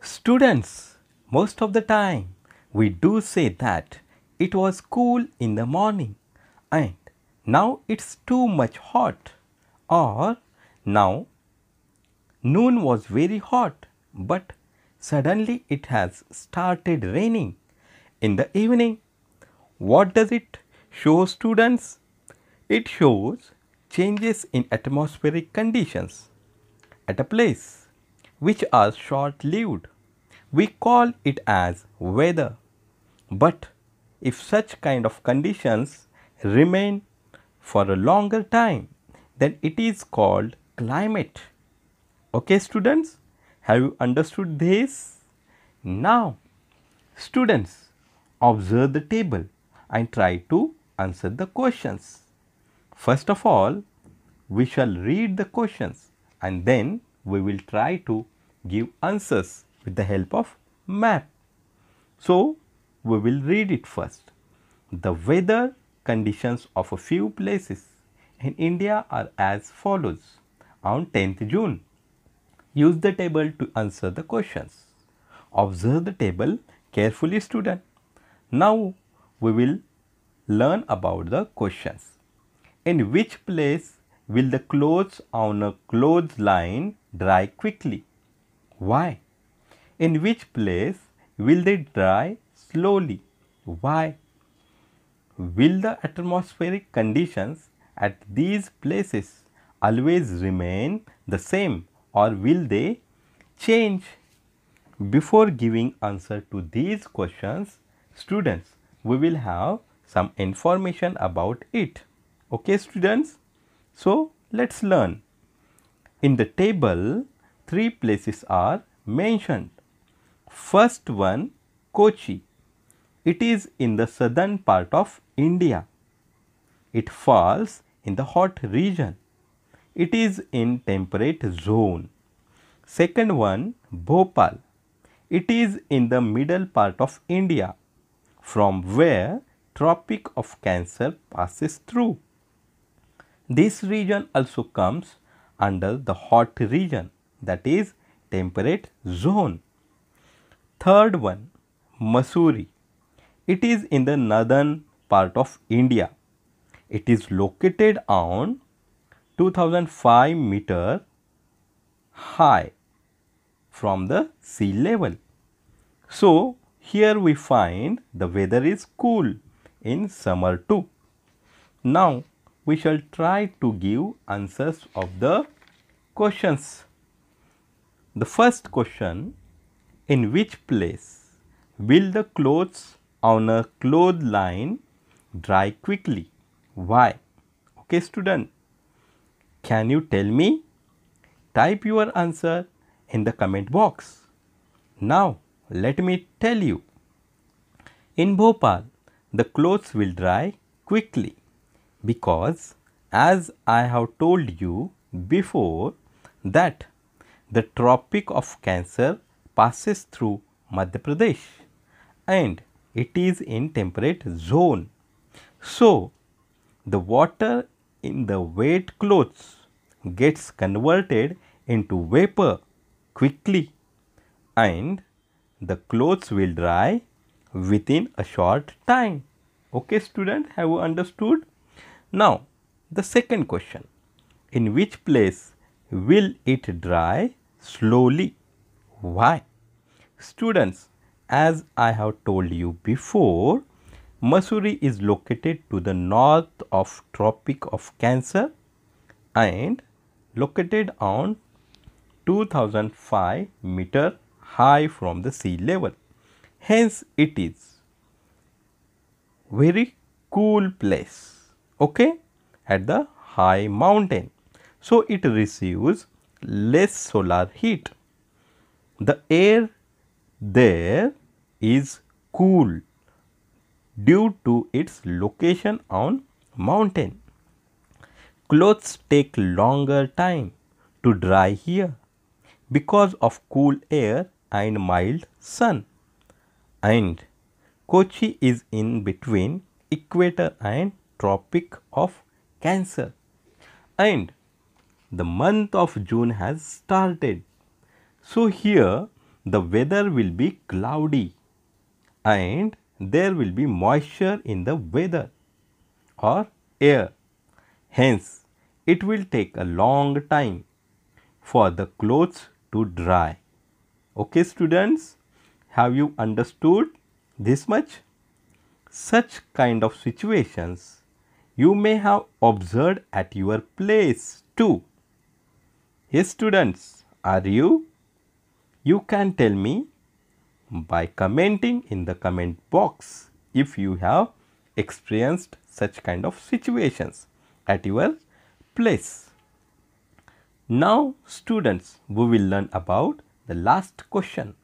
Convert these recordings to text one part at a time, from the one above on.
Students, most of the time we do say that it was cool in the morning and now it's too much hot or now noon was very hot but suddenly it has started raining in the evening. What does it show students? It shows changes in atmospheric conditions at a place which are short lived. We call it as weather. But if such kind of conditions remain for a longer time, then it is called climate. Okay students, have you understood this? Now, students observe the table and try to answer the questions. First of all, we shall read the questions and then we will try to give answers with the help of map. So, we will read it first. The weather conditions of a few places in India are as follows. On 10th June, use the table to answer the questions. Observe the table carefully student. Now, we will learn about the questions. In which place will the clothes on a clothesline dry quickly? Why? In which place will they dry slowly? Why? Will the atmospheric conditions at these places always remain the same or will they change? Before giving answer to these questions, students, we will have some information about it. Okay students? So, let us learn. In the table, three places are mentioned. First one, Kochi. It is in the southern part of India. It falls in the hot region. It is in temperate zone. Second one, Bhopal. It is in the middle part of India from where Tropic of Cancer passes through. This region also comes under the hot region that is temperate zone. Third one, Mussoorie. It is in the northern part of India. It is located on 2005 meter high from the sea level. So, here we find the weather is cool in summer too. Now, we shall try to give answers of the questions. The first question, in which place will the clothes on a clothesline dry quickly? Why? Okay student, can you tell me? Type your answer in the comment box. Now, let me tell you. In Bhopal, the clothes will dry quickly because as I have told you before that the Tropic of Cancer passes through Madhya Pradesh and it is in temperate zone. So, the water in the wet clothes gets converted into vapor quickly and the clothes will dry within a short time. Okay student, have you understood? Now, the second question, in which place will it dry slowly? Why? Students, as I have told you before, Mussoorie is located to the north of Tropic of Cancer and located on 2005 meter high from the sea level. Hence, it is very cool place, okay, at the high mountain. So, it receives less solar heat. The air there is cool due to its location on mountain. Clothes take longer time to dry here because of cool air and mild sun. and Kochi is in between equator and tropic of Cancer and the month of June has started. So, here the weather will be cloudy and there will be moisture in the weather or air. Hence, it will take a long time for the clothes to dry. Okay, students, have you understood this much? Such kind of situations you may have observed at your place too. Yes, students, are you? You can tell me by commenting in the comment box if you have experienced such kind of situations at your place. Now, students, we will learn about the last question.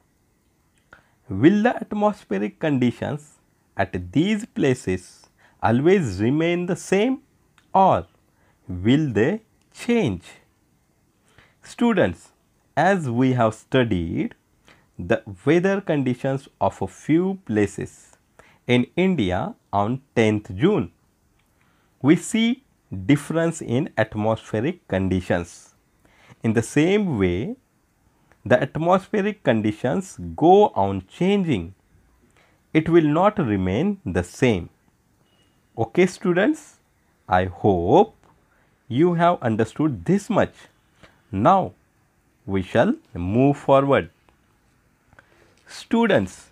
Will the atmospheric conditions at these places always remain the same or will they change? Students, as we have studied the weather conditions of a few places in India on 10th June, we see difference in atmospheric conditions. In the same way, the atmospheric conditions go on changing. It will not remain the same. Okay students, I hope you have understood this much. Now, we shall move forward. Students,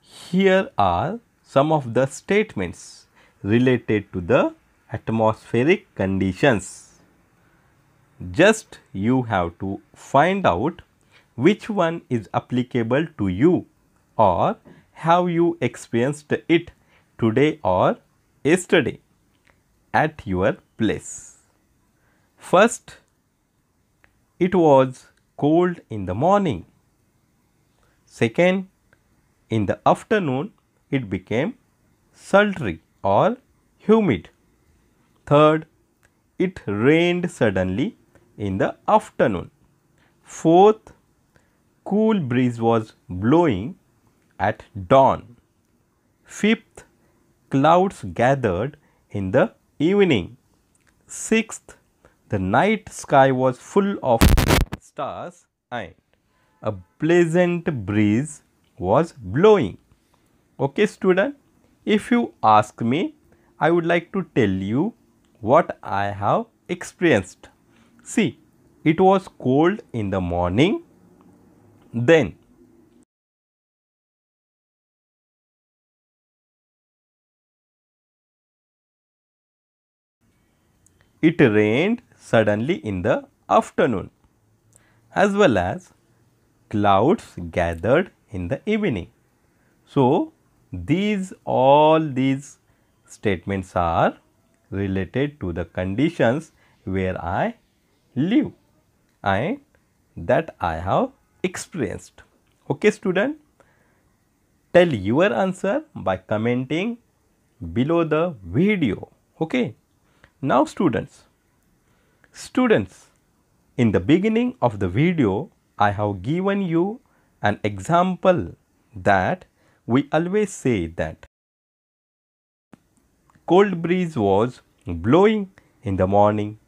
here are some of the statements related to the atmospheric conditions. Just you have to find out which one is applicable to you or have you experienced it today or yesterday at your place. First, it was cold in the morning. Second, in the afternoon, it became sultry or humid. Third, it rained suddenly in the afternoon. Fourth, cool breeze was blowing at dawn. Fifth, clouds gathered in the evening. Sixth, the night sky was full of stars and a pleasant breeze was blowing. Okay, student, if you ask me, I would like to tell you what I have experienced. See, it was cold in the morning, then It rained suddenly in the afternoon as well as clouds gathered in the evening. So, these all these statements are related to the conditions where I live and that I have experienced. Okay student, tell your answer by commenting below the video. Okay. Now students, students in the beginning of the video I have given you an example that we always say that cold breeze was blowing in the morning.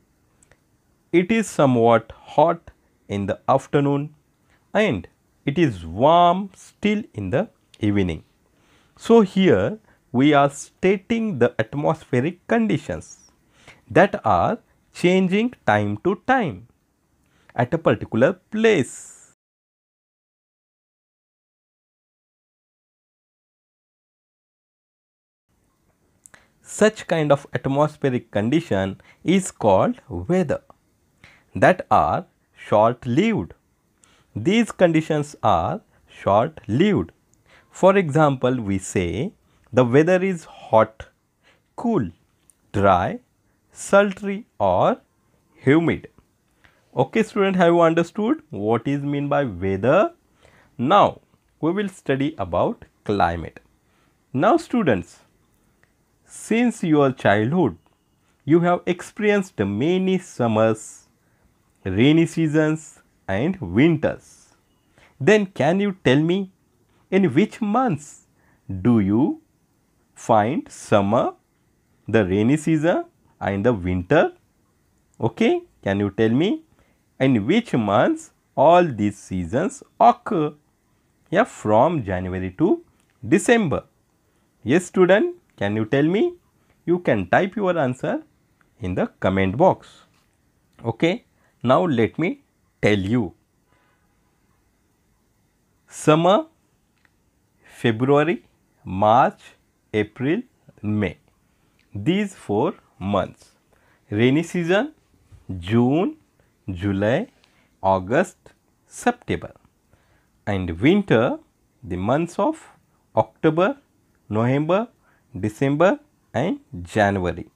It is somewhat hot in the afternoon and it is warm still in the evening. So, here we are stating the atmospheric conditions that are changing time to time at a particular place. Such kind of atmospheric condition is called weather that are short lived. These conditions are short lived. For example, we say the weather is hot, cool, dry sultry or humid. Okay student have you understood what is mean by weather? Now we will study about climate. Now students since your childhood you have experienced many summers, rainy seasons and winters. Then can you tell me in which months do you find summer, the rainy season and the winter? Okay, can you tell me in which months all these seasons occur? Yeah, from January to December. Yes, student, can you tell me? You can type your answer in the comment box. Okay, now let me tell you. Summer, February, March, April, May. These four months. Rainy season, June, July, August, September. And winter, the months of October, November, December and January.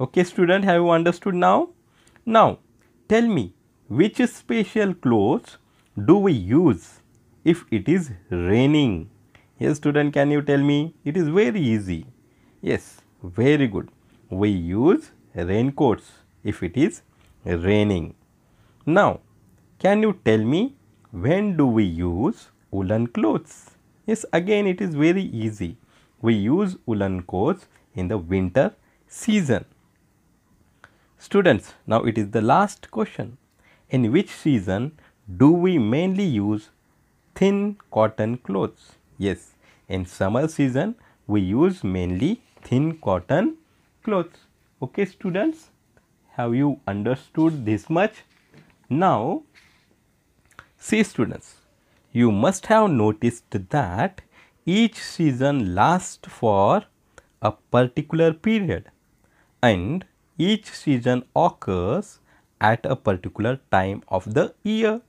Okay student, have you understood now? Now, tell me which special clothes do we use if it is raining? Yes student, can you tell me? It is very easy. Yes, very good. We use raincoats if it is raining. Now, can you tell me when do we use woolen clothes? Yes, again it is very easy. We use woolen coats in the winter season. Students, now it is the last question. In which season do we mainly use thin cotton clothes? Yes, in summer season we use mainly thin cotton clothes. Okay students, have you understood this much? Now, see students, you must have noticed that each season lasts for a particular period and each season occurs at a particular time of the year.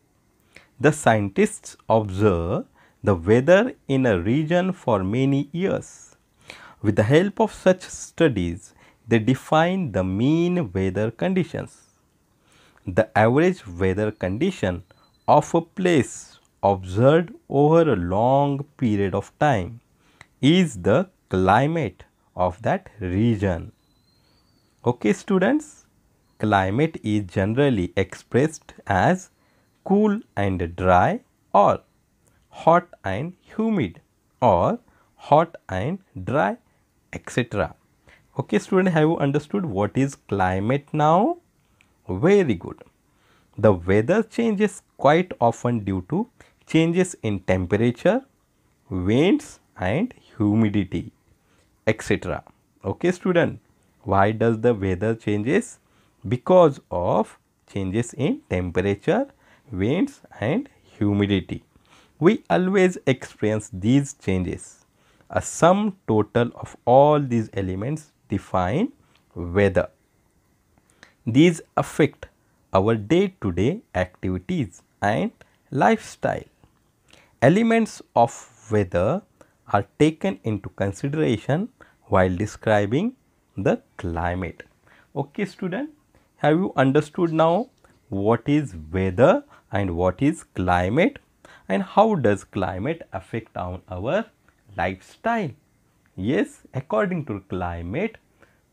The scientists observe the weather in a region for many years. With the help of such studies, they define the mean weather conditions. The average weather condition of a place observed over a long period of time is the climate of that region. Okay students, climate is generally expressed as cool and dry or hot and humid or hot and dry etc. Okay student, have you understood what is climate now? Very good. The weather changes quite often due to changes in temperature, winds and humidity etc. Okay student, why does the weather changes? Because of changes in temperature, winds and humidity. We always experience these changes. A sum total of all these elements define weather. These affect our day to day activities and lifestyle. Elements of weather are taken into consideration while describing the climate. Okay student, have you understood now what is weather and what is climate and how does climate affect on our lifestyle? Yes, according to climate,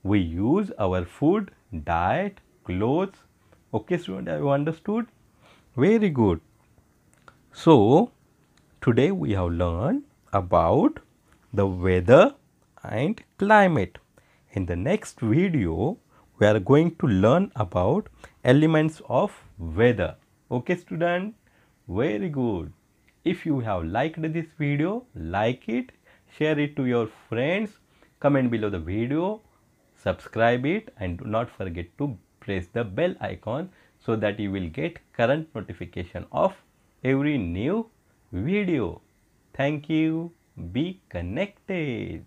we use our food, diet, clothes. Okay student, have you understood? Very good. So, today we have learned about the weather and climate. In the next video, we are going to learn about elements of weather. Okay student? Very good. If you have liked this video, like it, share it to your friends, comment below the video, subscribe it and do not forget to press the bell icon so that you will get current notification of every new video. Thank you. Be connected.